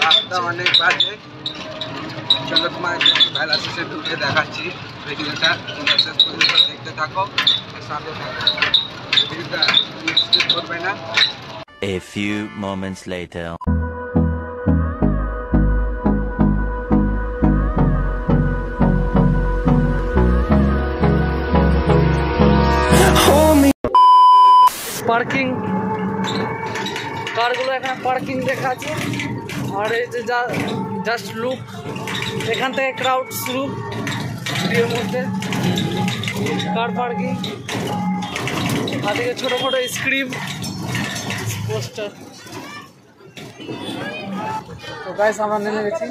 রাস্তা হচ্ছে। অনেক বাজে। চলো তোমার বেলা শেষে ঢুকে দেখাচ্ছি। ভিডিওটা তোমরা শেষ পর্যন্ত দেখতে থাকো। আর সাথে থাকো। ভিডিওটা স্কিপ করবে না। A few moments later. Parking কারগুলো এখানে পার্কিং দেখা আছে আর এই যে যা জাস্ট লুক এখান থেকে ক্রাউড শুরু ভিডিওর মধ্যে। কার পার্কিং আর দিকে ছোটো মোটো স্ক্রিম পোস্টার তো গাইস আমরা নেমে গেছি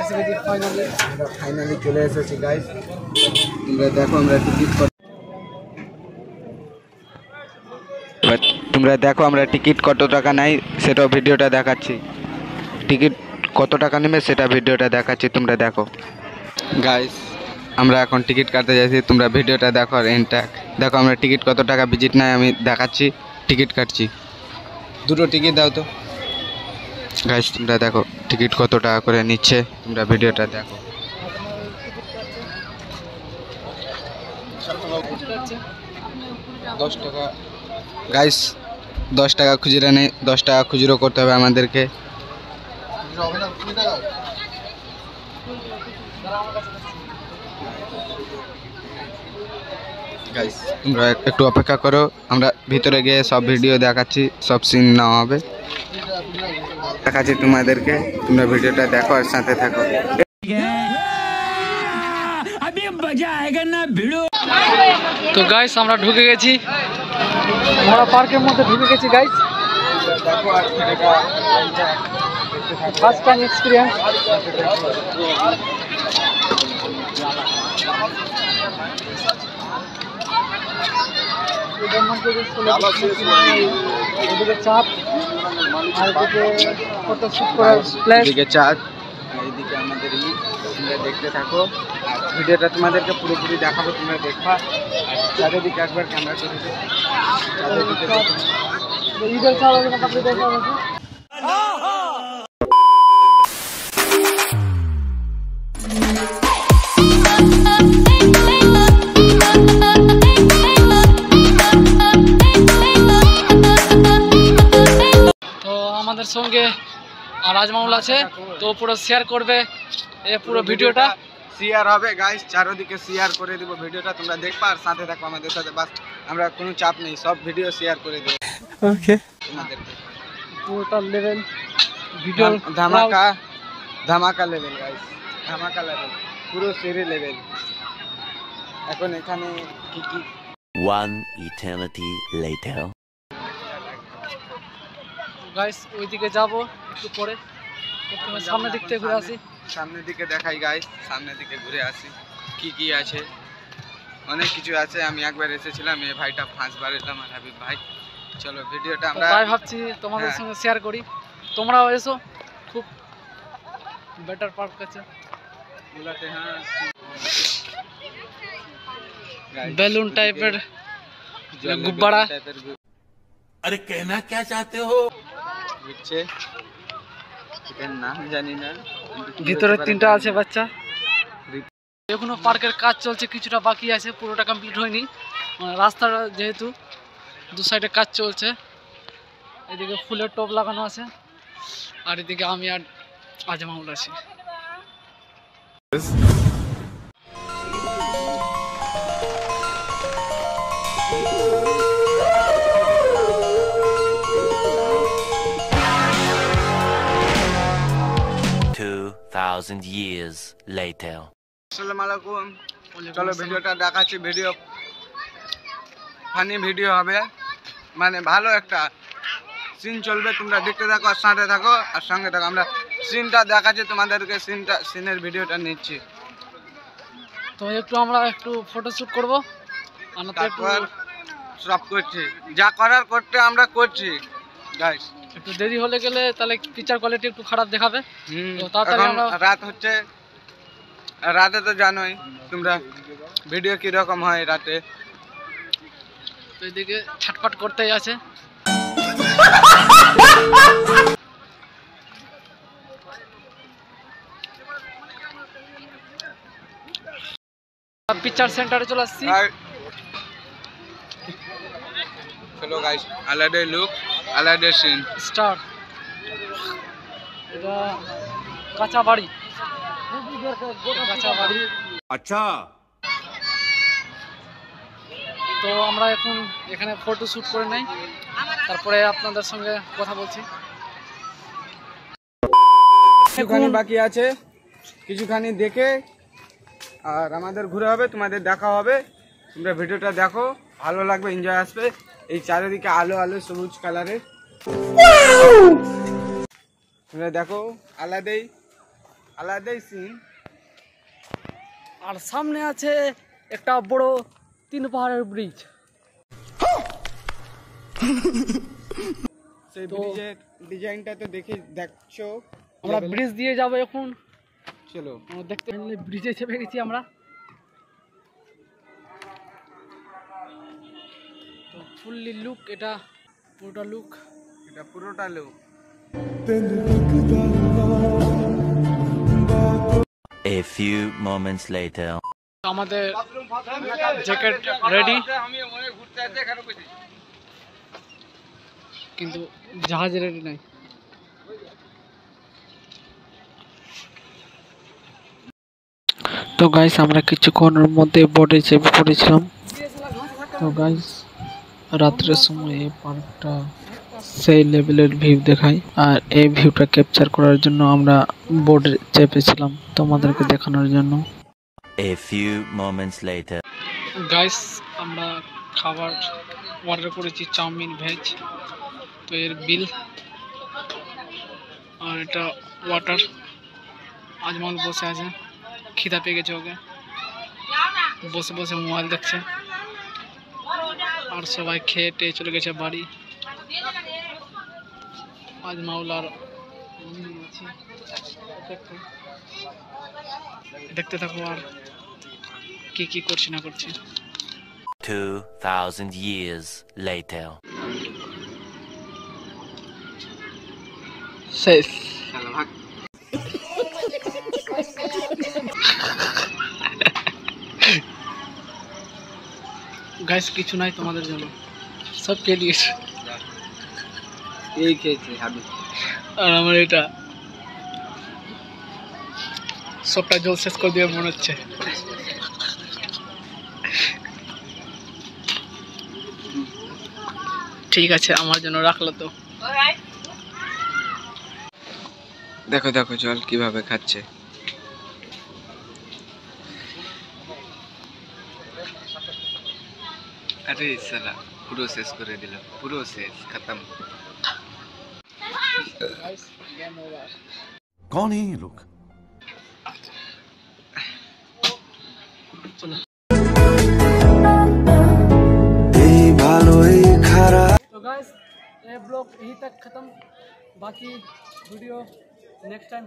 এসে গেছি ফাইনালি ফাইনালি চলে এসেছি গাইস তোমরা দেখো, আমরা টিকিট এবার তোমরা দেখো, আমরা টিকিট কত টাকা নেই সেটাও ভিডিওটা দেখাচ্ছি। টিকিট কত টাকা নেবে সেটা ভিডিওটা দেখাচ্ছি, তোমরা দেখো। গাইস আমরা এখন টিকিট কাটতে যাচ্ছি, তোমরা ভিডিওটা দেখো আর দেখো, আমরা টিকিট কত টাকা ভিজিট নেয় আমি দেখাচ্ছি, টিকিট কাটছি। দুটো টিকিট দাও তো। গাইস তোমরা দেখো, টিকিট কত টাকা করে নিচ্ছে, তোমরা ভিডিওটা দেখো। দশ টাকা। গাইস দশ টাকা খুচরা নেই, দশ টাকা খুচরো করতে হবে আমাদেরকে। গাইস তোমরা একটু অপেক্ষা করো আমরা ভিতরে গিয়ে সব ভিডিও দেখাচ্ছি সব সিন নেওয়া হবে। দেখাচ্ছি তোমাদেরকে তোমরা ভিডিওটা দেখো আর সাথে থাকো। তো গাইস আমরা ঢুকে গেছি। আমরা পার্কের মধ্যে ঢুকে গেছি গাইস ফার্স্ট টাইম এক্সপিরিয়েন্স চাপ আর চাপ এইদিকে আমাদের দেখতে থাকো। ভিডিওটা তোমাদেরকে পুরোপুরি দেখাবো তোমরা দেখবা। চারিদিকে একবার ক্যামেরা করে দেবো চারিদিকে ঈদের চাল আছে আমাদের সঙ্গে আর রাজমাউল আছে তো পুরো শেয়ার করবে এ পুরো ভিডিওটা। শেয়ার হবে গাইস চারিদিকে শেয়ার করে দিব ভিডিওটা তোমরা দেখবা আর সাথে থাকো আমাদের সাথে বাস আমরা কোনো চাপ নেই সব ভিডিও শেয়ার করে দেবো। ওকে তোমাদেরকে। পুরোটা লেভেল ভিডিও ধামাকা ধামাকা লেভেল গাইস ধামাকা লেভেল পুরো সেরে লেভেল এখন এখানে কি কি One eternity later. গাইস ওইদিকে যাব একটু পরে প্রথমে সামনের দিক থেকে ঘুরে আসি সামনের দিকে দেখাই গাইস সামনের দিকে ঘুরে আসি কি কি আছে অনেক কিছু আছে আমি একবার এসেছিলাম এই ভাইটা পাঁচবার এলাম আর হাবিব ভাই চলো ভিডিওটা তো আমরা তাই ভাবছি তোমাদের হ্যাঁ। সঙ্গে শেয়ার করি তোমরাও এসো খুব বেটার পার্ক আছে বুলাতে হ্যাঁ Guys, বেলুন ওদিকে টাইপের জলের গুব্বারা। বেলুন টাইপের ঘু- अरे कहना क्या चाहते हो ঘুরছে এটার নাম জানি না। ভিতরে তিনটা আছে। বাচ্চা। এখনও পার্কের কাজ চলছে কিছুটা বাকি আছে পুরোটা কমপ্লিট হয়নি। মানে রাস্তাটা যেহেতু দু সাইডে কাজ চলছে। এদিকে ফুলের টপ লাগানো আছে আর এদিকে আমি আর আজমাউল আছি। 2,000 years later. আসসালামু আলাইকুম। চলো ভিডিওটা দেখাচ্ছি ভিডিও ফানি ভিডিও হবে। মানে ভালো একটা সিন চলবে তোমরা দেখতে থাকো আর সাথে থাকো আর সঙ্গে থাকো। আমরা সিনটা দেখাচ্ছি তোমাদেরকে সিনটা সিনের ভিডিওটা নিচ্ছি। তো একটু আমরা একটু ফটোশ্যুট করব। তারপর সব করছি। যা করার করতে আমরা করছি। গাইস একটু দেরি হলে গেলে তাহলে পিকচার কোয়ালিটি একটু খারাপ দেখাবে। হুম তো তাড়াতাড়ি আমরা- রাত হচ্ছে রাতে তো জানোই তোমরা ভিডিও কীরকম হয় রাতে। তো এদিকে ছটফট করতেই আছে। পিকচার সেন্টারে চলে আসছি। চলো গাইস আলাদা লুক আলাদা স্টার। এটা কাঁচা বাড়ি কাঁচা বাড়ি আচ্ছা। তো আমরা এখন এখানে ফটো শ্যুট করে নেই। তারপরে আপনাদের সঙ্গে কথা বলছি। কিছুখানি বাকি আছে। কিছুখানি দেখে আর আমাদের ঘুরে হবে তোমাদের দেখা হবে। তোমরা ভিডিওটা দেখো। ভালো লাগবে এনজয় আসবে। এই চারিদিকে আলো আলো সবুজ কালারের দেখো আলাদাই আলাদাই সিন আর সামনে আছে একটা বড় তিন পাহাড়ের ব্রিজ সেই ব্রিজের ডিজাইনটা তো দেখে দেখছ। আমরা ব্রিজ দিয়ে যাব এখন। চলো। দেখতে ব্রিজে চেপে গেছি আমরা। ফুললি লুক এটা পুরোটা লুক এটা পুরোটা লোক A few moments later. আমাদের জ্যাকেট রেডি আমি মনে ঘুরতে আসতে এখানে বসে কিন্তু জাহাজ রেডি নাই। তো গাইস আমরা কিছুক্ষণের মধ্যে বোর্ডে চেপে পড়েছিলাম। তো গাইস রাত্রের সময় এই পার্কটা সেই লেভেলের ভিউ দেখায়। আর এই ভিউটা ক্যাপচার করার জন্য আমরা বোর্ডে চেপেছিলাম তোমাদেরকে দেখানোর জন্য। A few moments later. Guys আমরা খাবার অর্ডার করেছি চাউমিন ভেজ তো এর বিল আর এটা ওয়াটার আজমল বসে আছে খিদা পেয়ে গেছে ওকে। বসে বসে মোবাইল দেখছে। আর সবাই খেয়ে টেয়ে চলে গেছে বাড়ি আজমাউল আর আমি আছি দেখতে- দেখতে থাকো আর কি কি করছি না করছি 2,000 years later. শেষ চলো ভাগ গাইস কিছু নাই তোমাদের জন্য। সব কে দিয়েছে এই খেয়েছি হাবি। আর আমার এটা। সবটা জল শেষ করে দিয়ে মনে হচ্ছে। ঠিক আছে আমার জন্য রাখল তো। দেখো দেখো জল কীভাবে খাচ্ছে। আরে সালা পুরো শেষ করে দিল পুরো শেষ খতম कौन है ये लोग तो गाइस ये ब्लॉग यहीं तक ख़त्म बाकी वीडियो नेक्स्ट टाइम